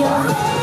Yeah.